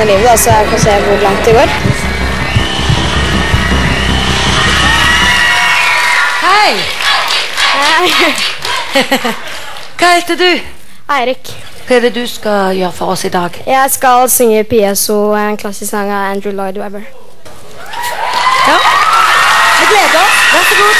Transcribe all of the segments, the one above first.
resten av livet, da, så jeg kan se hvor langt det går. Hei! Hei. Hva heter du? Eirik. Hva er det du skal gjøre for oss i dag? Jeg skal synge PSO, en klassisk sang av Andrew Lloyd Webber. Ja. Vi gleder oss. Vær så god.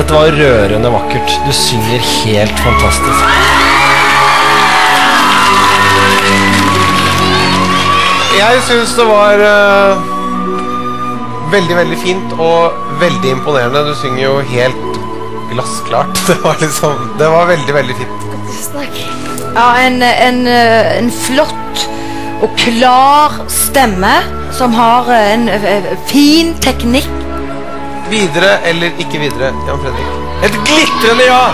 Dette var rørende vakkert. Du synger helt fantastisk. Jeg syns det var uh, veldig, veldig fint og veldig imponerende. Du synger jo helt glassklart. Det var liksom Det var veldig, veldig fint. Ja, en, en, en flott og klar stemme som har eh, en eh, fin teknikk. Videre eller ikke videre, Jan Fredrik? Et glitrende ja!